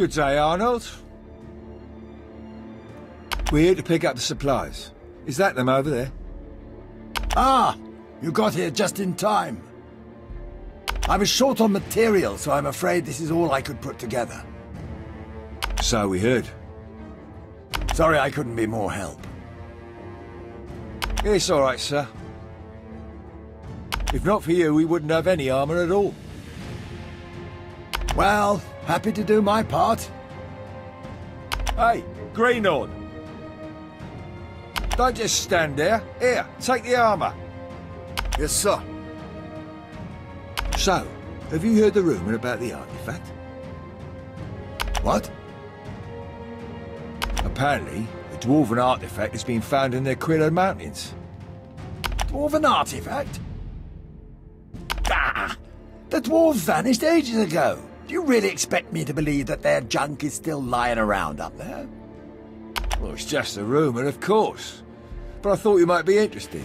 Good day, Arnold. We're here to pick up the supplies. Is that them over there? Ah, you got here just in time. I was short on material, so I'm afraid this is all I could put together. So we heard. Sorry I couldn't be more help. It's all right, sir. If not for you, we wouldn't have any armor at all. Well, happy to do my part. Hey, Greenhorn. Don't just stand there. Here, take the armor. Yes, sir. So, have you heard the rumour about the artifact? What? Apparently, a dwarven artifact has been found in the Aquila Mountains. Dwarven artifact? Ah! The dwarves vanished ages ago. Do you really expect me to believe that their junk is still lying around up there? Well, it's just a rumour, of course. But I thought you might be interested.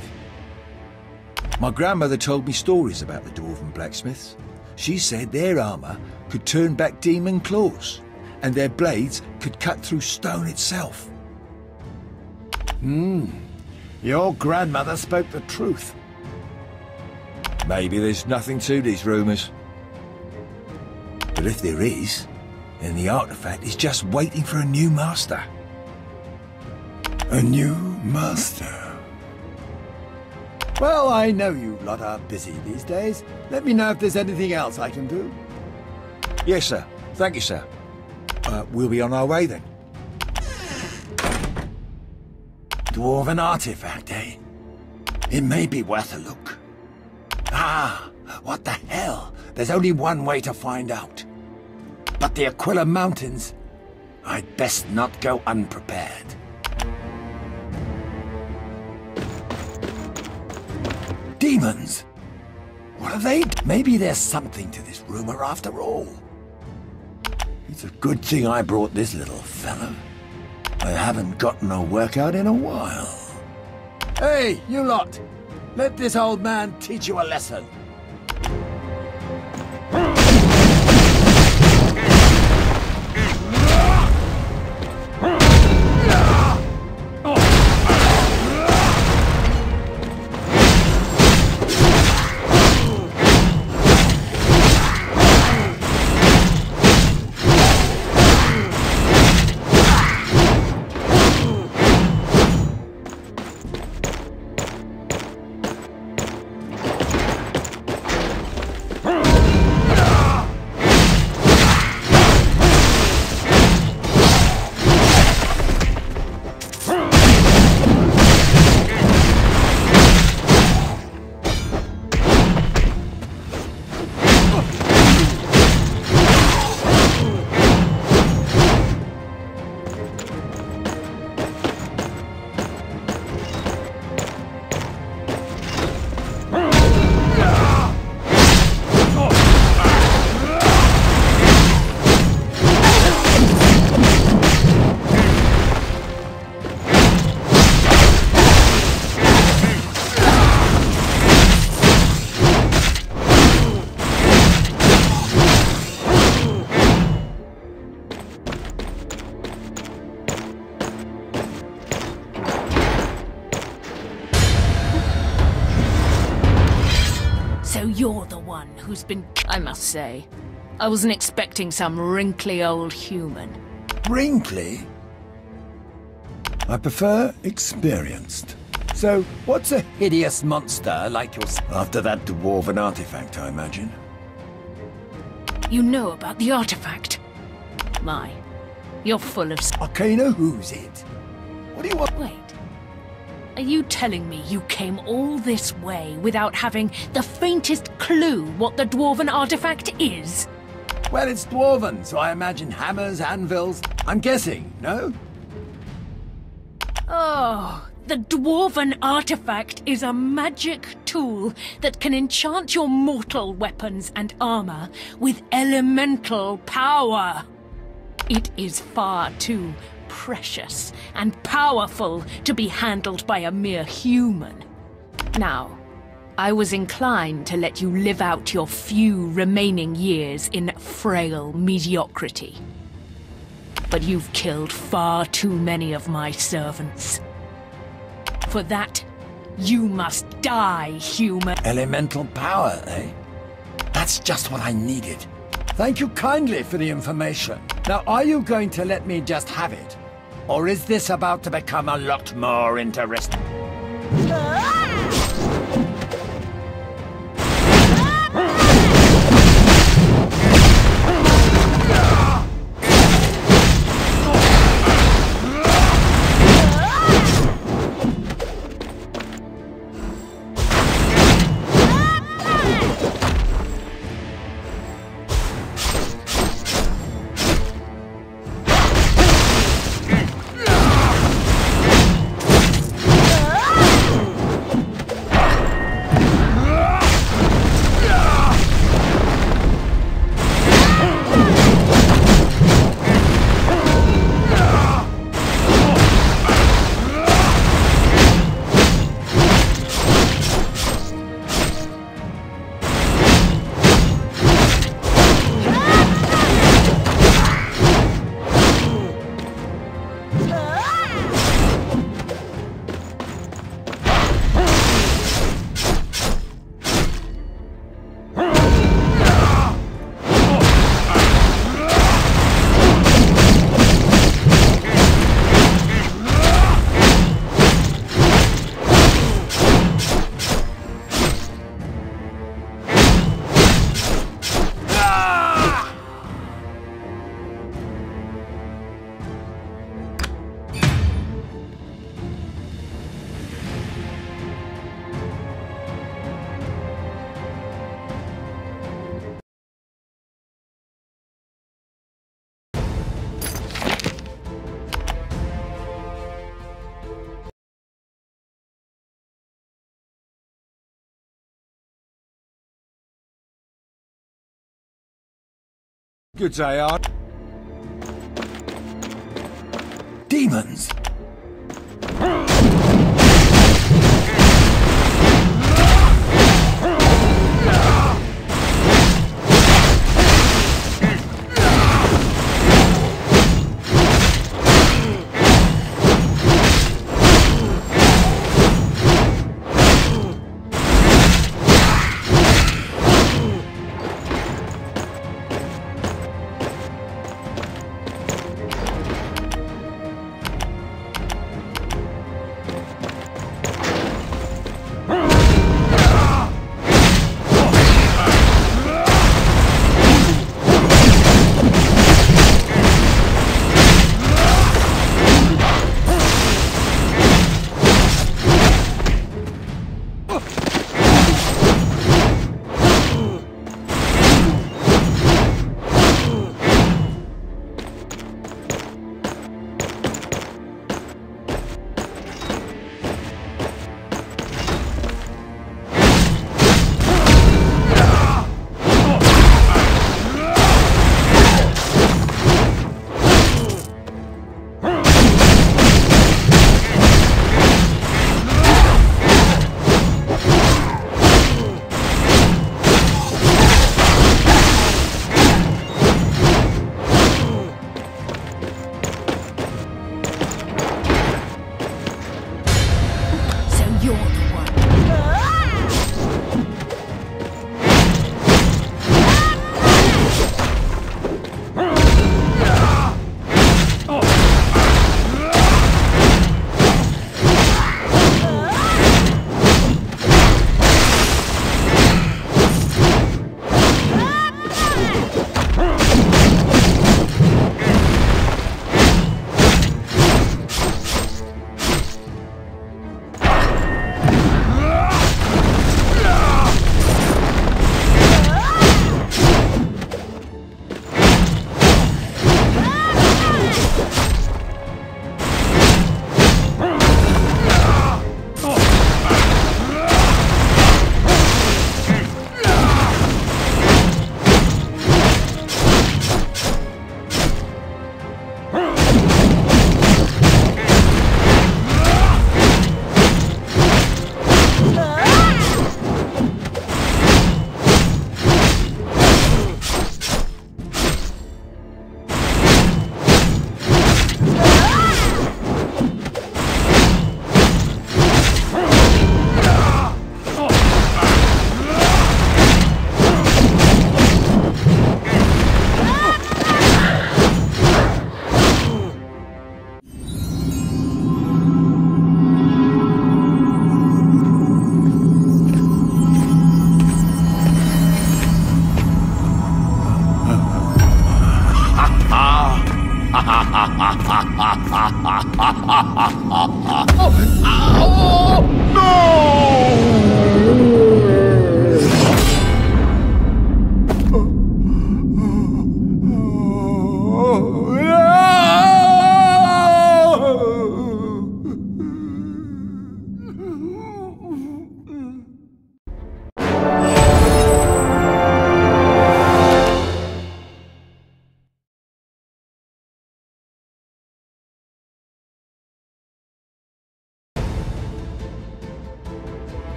My grandmother told me stories about the dwarven blacksmiths. She said their armour could turn back demon claws, and their blades could cut through stone itself. Hmm. Your grandmother spoke the truth. Maybe there's nothing to these rumours. But if there is, then the artifact is just waiting for a new master. A new master? Well, I know you lot are busy these days. Let me know if there's anything else I can do. Yes, sir. Thank you, sir. Uh, we'll be on our way then. Dwarven artifact, eh? It may be worth a look. Ah, what the hell? There's only one way to find out. But the Aquila Mountains, I'd best not go unprepared. Demons? What are they? Maybe there's something to this rumor after all. It's a good thing I brought this little fellow. I haven't gotten a workout in a while. Hey, you lot! Let this old man teach you a lesson. You're the one who's been... I must say, I wasn't expecting some wrinkly old human. Wrinkly? I prefer experienced. So, what's a hideous monster like yours? After that dwarven artifact, I imagine. You know about the artifact? My, you're full of... Arcana, who's it? What do you want? Wait. Are you telling me you came all this way without having the faintest clue what the dwarven artifact is? Well, it's dwarven, so I imagine hammers, anvils. I'm guessing, no? Oh, the dwarven artifact is a magic tool that can enchant your mortal weapons and armor with elemental power. It is far too precious and powerful to be handled by a mere human. Now, I was inclined to let you live out your few remaining years in frail mediocrity. but you've killed far too many of my servants. For that, you must die, human. Elemental power, eh? That's just what I needed. Thank you kindly for the information. Now, are you going to let me just have it? Or is this about to become a lot more interesting? Good day, Art. Demons!